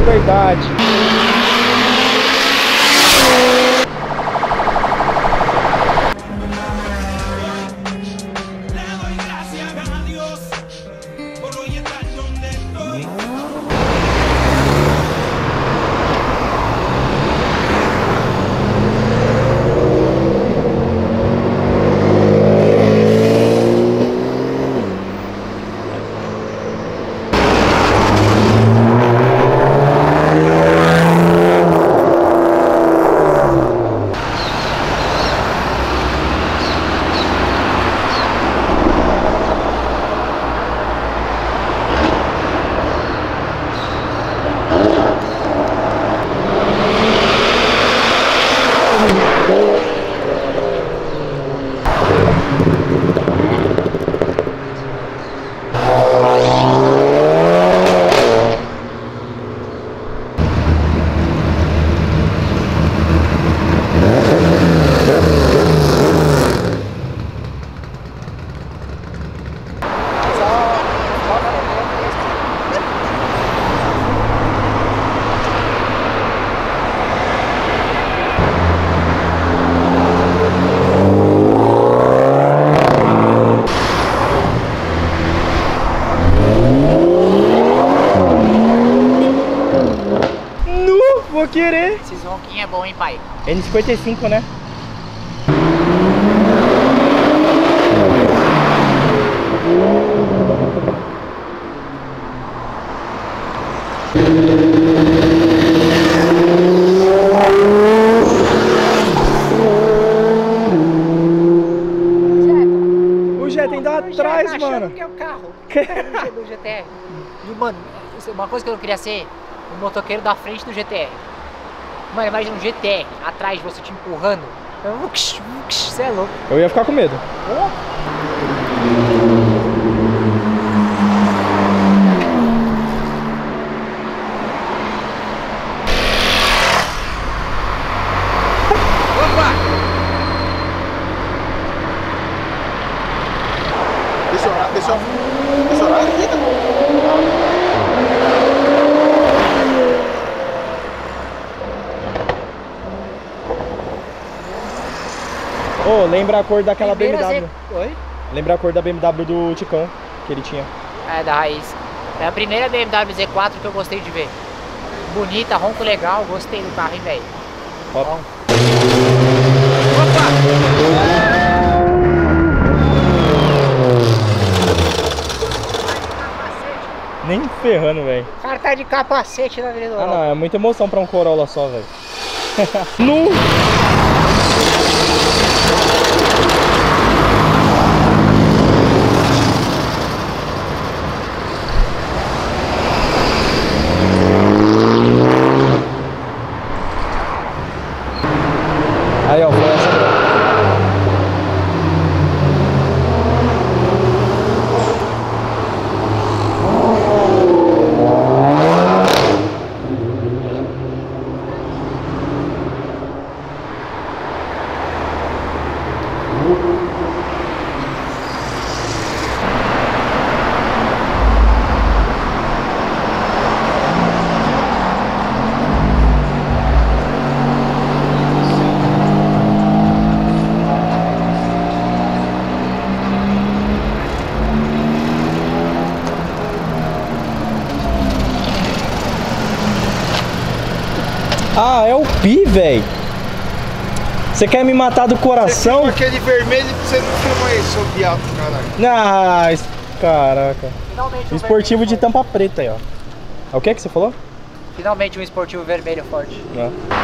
de verdade. Bom, hein, pai? N55, né? O Jetta ainda atrás, mano. que é o carro. do GTR. E, mano, é uma coisa que eu não queria ser o motoqueiro da frente do GTR. Mano, imagina um GTR atrás de você te empurrando. Você é louco. Eu ia ficar com medo. Deixa eu orar, deixa eu deixa eu orar aqui, tá bom? Ô, lembra a cor daquela Primeira BMW. Z- Oi? Lembra a cor da BMW do Ticão que ele tinha. É, da raiz. É a primeira BMW Z4 que eu gostei de ver. Bonita, ronco legal, gostei do carro, hein, velho. Ó. Bom. Nem ferrando, velho. O cara tá de capacete na Avenida Ah, não, é muita emoção pra um Corolla só, velho. nu! Aí, ó, foi essa aqui. Ah, é o Pi, velho. Você quer me matar do coração? aquele vermelho pra você não filmar isso, seu viado, caralho. Ah, es- caraca. Finalmente um Esportivo de vermelho tampa preta aí, ó. É o que que você falou? forte. Finalmente um esportivo vermelho forte. Opa!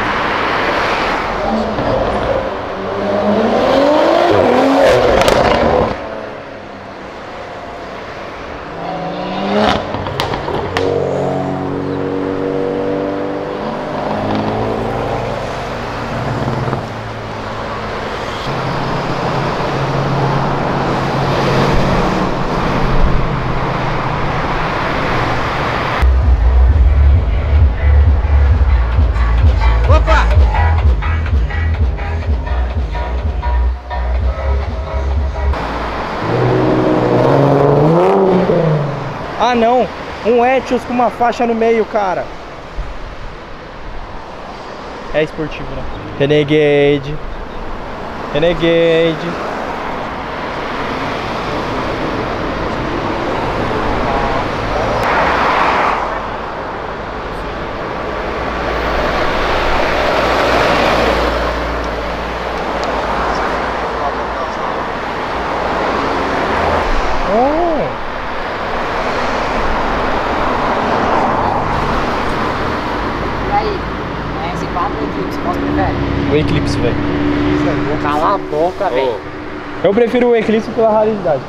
um Etios com uma faixa no meio, cara. É esportivo, né? Renegade. Renegade. Eu prefiro o Eclipse pela raridade.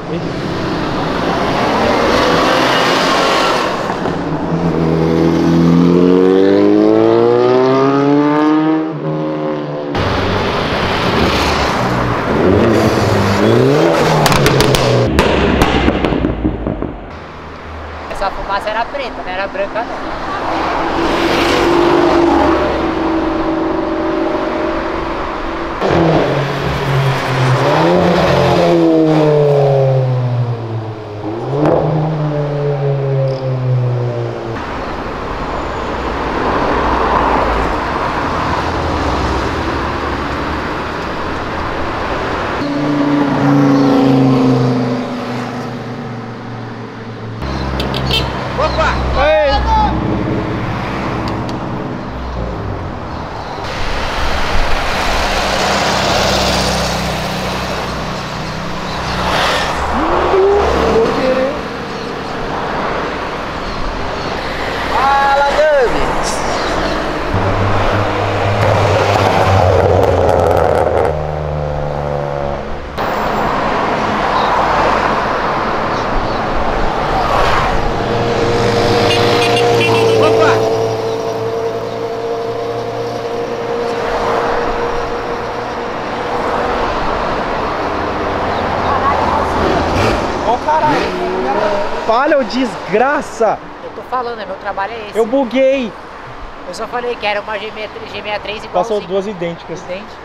Essa fumaça era preta, não era branca não. Fala, Dami! Ó o caralho. Falha, ô desgraça. Eu tô falando, meu trabalho é esse. Eu buguei. Eu só falei que era uma G63, G63 igual Passou duas idênticas. dentes.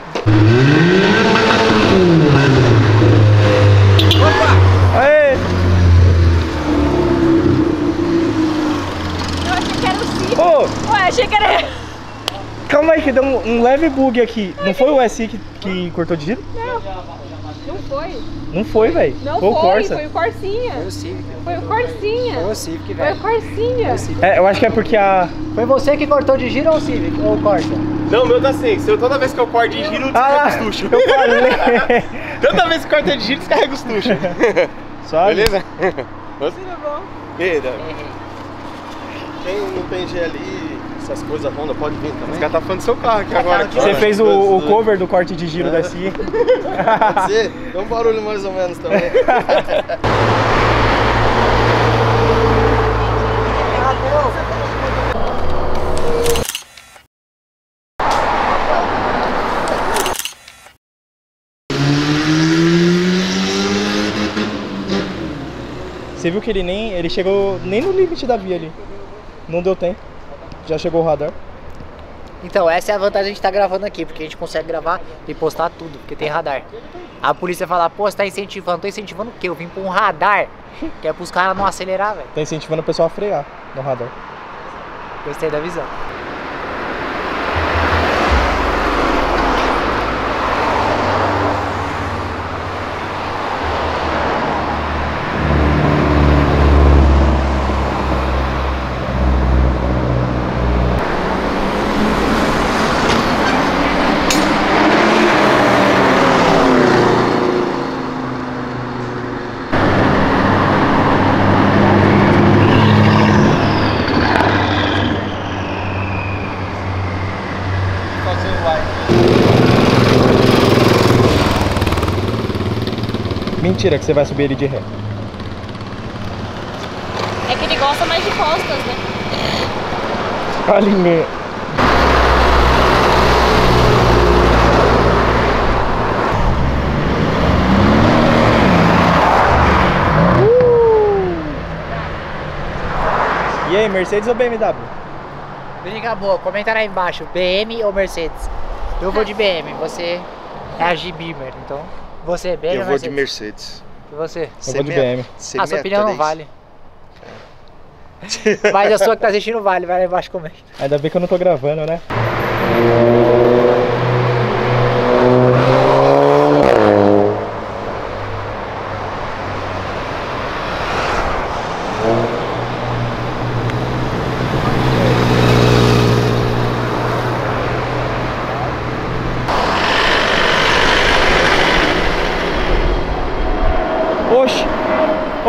Aê! Eu achei que era o Cid. Ô, Ué, achei que era. calma aí que deu um, um leve bug aqui. Não foi o SI que, que cortou de giro? Não foi. Não foi, velho. Não foi. o foi, Corsa. foi o Corsinha. Foi o Civic. Foi o Corsinha. Foi o Civic, Foi o velho. Corsinha. É, eu acho que é porque a. Foi você que cortou de giro ou o Civic? Ou o Corsa? Não, o meu tá assim. Se eu, toda vez que eu corto de giro, eu Ah, descarrego os tuchos. eu falei. Toda vez que corto de giro, descarrega os tuchos. Suave. Beleza? Você é bom. Dami? Errei. Quem não tem GLI, essas coisas Honda, pode vir também. Os caras tá falando do seu carro aqui agora. aqui, Você fez o, o cover do corte de giro da SI. Pode ser? É um barulho mais ou menos também. Você viu que ele nem. Ele chegou nem no limite da via ali. Não deu tempo. Já chegou o radar. Então, essa é a vantagem de a gente estar gravando aqui, porque a gente consegue gravar e postar tudo, porque tem radar. A polícia fala, pô, você tá incentivando. Tô incentivando o quê? Eu vim pra um radar, que é pros caras não acelerar, velho. Tá incentivando o pessoal a frear no radar. Gostei da visão. Mentira que você vai subir ele de ré. É que ele gosta mais de costas, né? Alinha. E aí, Mercedes ou BMW? Brinca boa, comenta aí embaixo, BM ou Mercedes? Eu vou de BM, você é a G-Beamer, então você é BM Eu ou vou de Mercedes? E você? Eu vou de BM. Ah, sua opinião não vale. Mas a sua que tá assistindo vale, vai lá embaixo e comenta. Ainda bem que eu não tô gravando, né?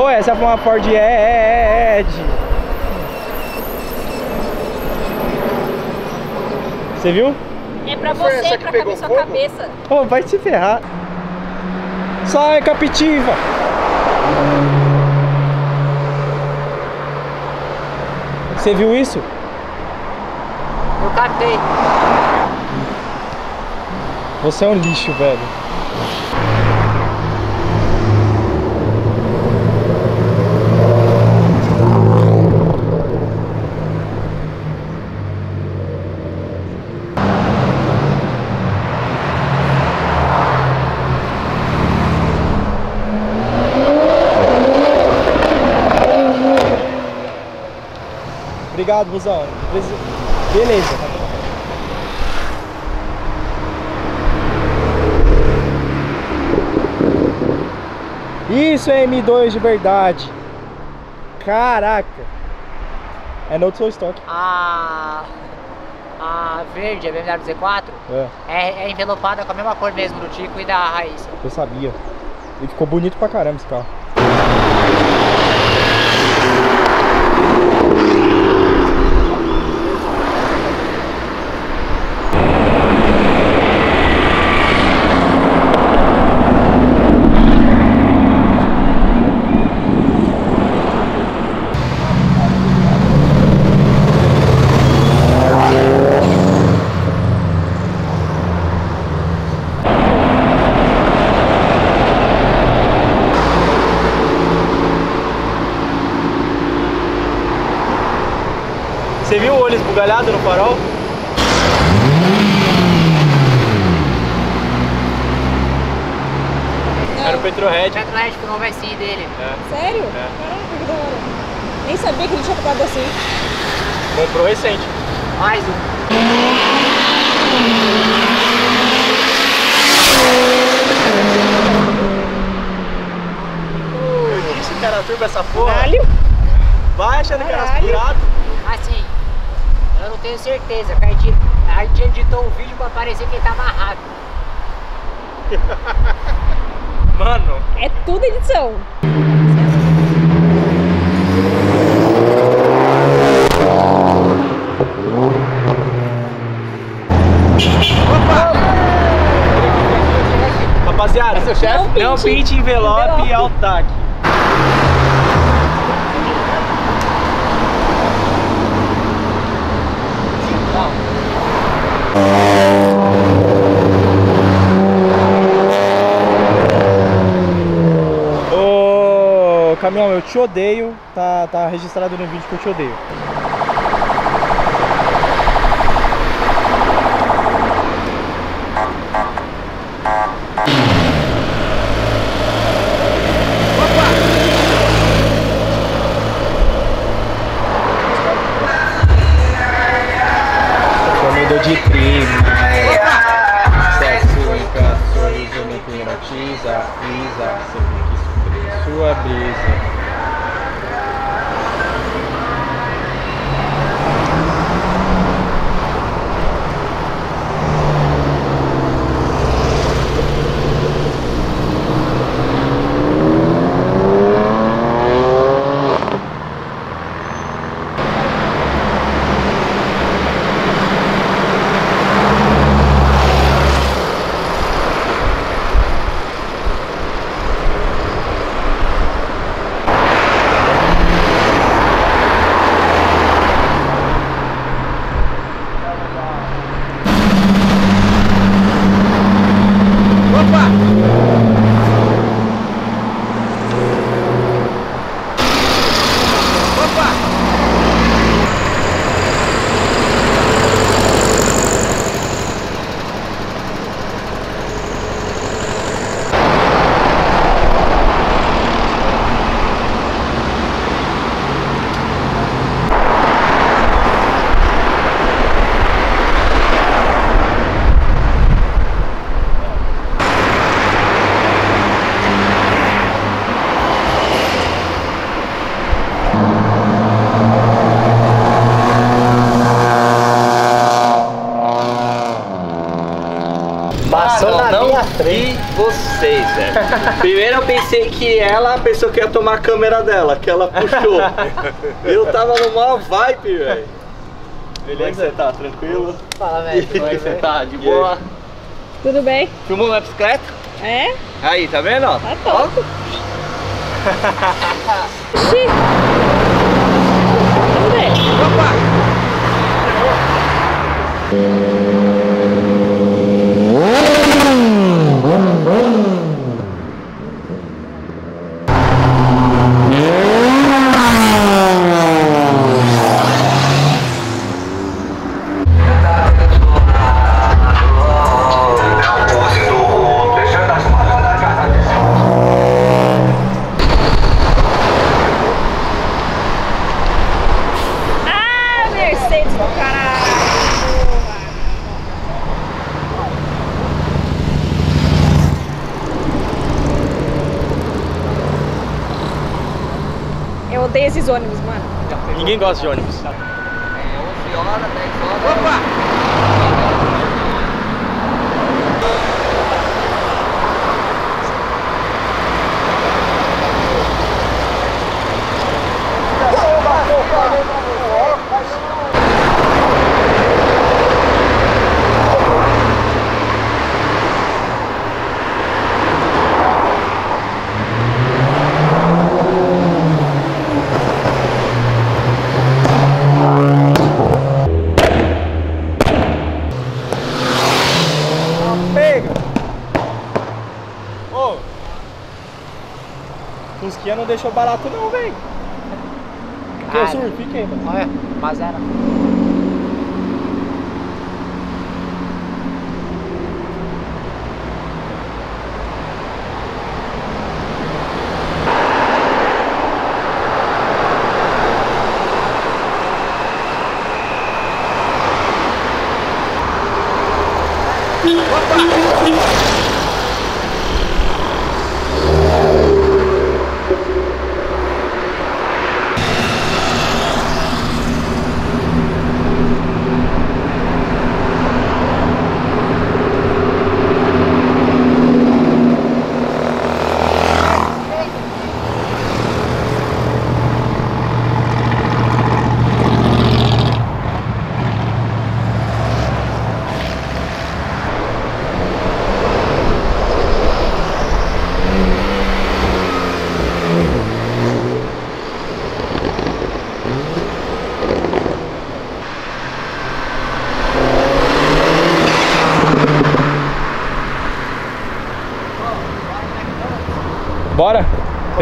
Ô, essa foi uma Ford Ed. Você viu? É pra essa você, pra pegou caber sua fogo? cabeça. Ô, vai se ferrar. Sai, captiva! Você viu isso? Eu captei. Você é um lixo, velho. Obrigado, busão. Beleza. tá bom. Isso é M2 de verdade. Caraca. É no seu estoque. A. A verde, a BMW Z4, É, é, é envelopada com a mesma cor mesmo do Tico e da Raíssa. eu sabia. E ficou bonito pra caramba esse carro. Você viu o olho esbugalhado no farol? Era o Petrohead. Petrohead com o novo SI dele. Sério? É. Caraca, que da hora. Nem sabia que ele tinha ficado assim. Comprou recente. Mais um. Eu disse, cara, turbo essa porra. Caralho. Vai achando que era Caralho. Eu não tenho certeza, porque a gente, a gente editou o vídeo pra parecer que ele tava rápido. Mano, É tudo edição. rapaziada, seu chefe? Não pinte envelope envelope. ao eu te odeio. Tá, tá registrado no vídeo que eu te odeio. Primeiro eu pensei que ela, a pessoa que ia tomar a câmera dela, que ela puxou. eu tava numa vibe, velho. Beleza? Você tá tranquilo? Fala, velho. Como é que você tá? De boa? Tudo bem? Filmou minha bicicleta? É? Aí, tá vendo? ó? Tá top. Ixi. Vamos ver. Ah, Ninguém gosta de ônibus. Barato não, velho. Que Ah, surf, fica aí, mano. Olha, Mazera. Bora?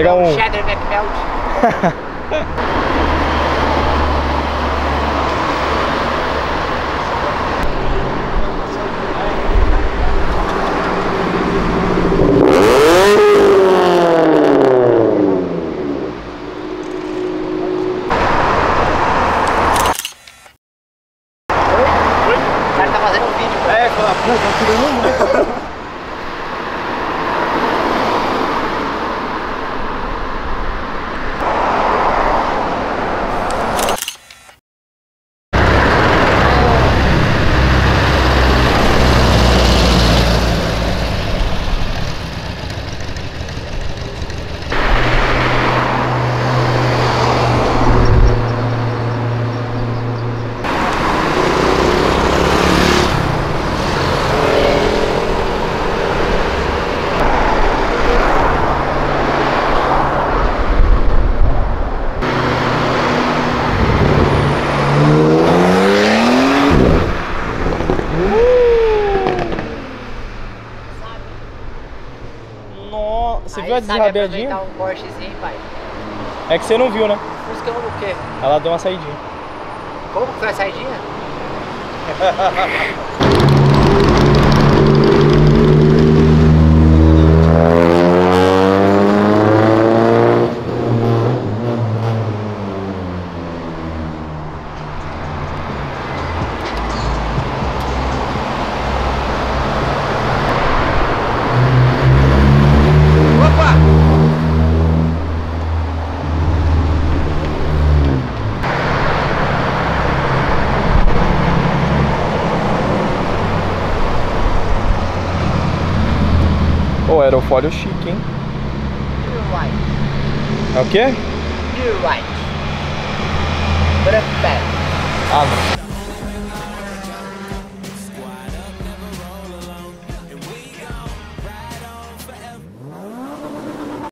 Pegar um. Cheddar McMelt. O cara tá fazendo um vídeo. É, fala, pô, tá tirando Nossa, você Aí viu a sabe desrabeadinha? aproveitar um Porschezinho, pai. É que você não viu, né? Fusca o quê? Ela deu uma saidinha. Como que foi a saidinha? Aerofólio chique, hein? You're right. É o quê? I'm bad. Ah, não.